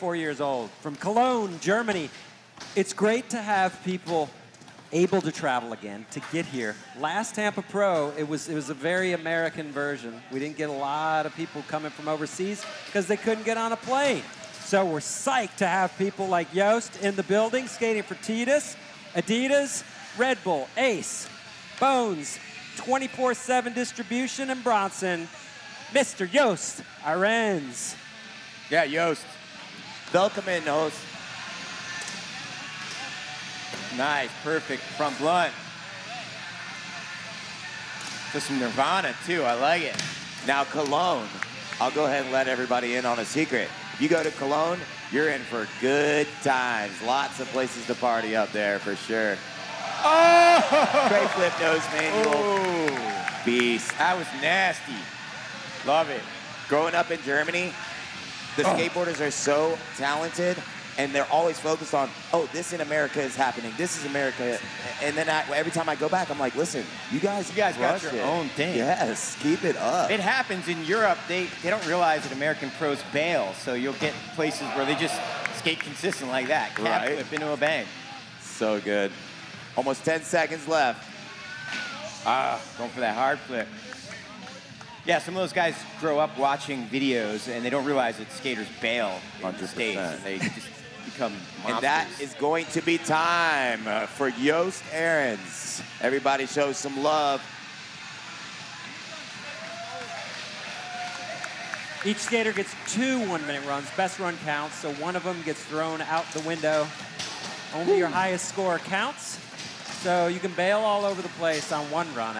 four years old from Cologne, Germany. It's great to have people able to travel again to get here. Last Tampa Pro, it was it was a very American version. We didn't get a lot of people coming from overseas because they couldn't get on a plane. So we're psyched to have people like Jost in the building skating for Titus, Adidas, Red Bull, Ace, Bones, 24/7 distribution, and Bronson. Mr. Jost Arens. Yeah, Jost. Welcome in, host. Nice, perfect front blunt. Just some Nirvana too. I like it. Now Cologne, I'll go ahead and let everybody in on a secret. If you go to Cologne, you're in for good times. Lots of places to party up there for sure. Oh! Great flip nose manual. Oh, Beast. that was nasty. Love it. Growing up in Germany, the skateboarders are so talented and they're always focused on, oh, this in America is happening. This is America. And then I, every time I go back, I'm like, listen, you guys, You guys got your it. own thing. Yes, keep it up. It happens in Europe. They they don't realize that American pros bail, so you'll get places where they just skate consistent like that. Cap Right. flip into a bang. So good. Almost 10 seconds left. Ah, going for that hard flip. Yeah, some of those guys grow up watching videos and they don't realize that skaters bail on the stage. And they just become monsters. And that is going to be time uh, for Jost Arens. Everybody show some love. Each skater gets two one-minute runs. Best run counts, so one of them gets thrown out the window. Only your highest score counts. So you can bail all over the place on one run.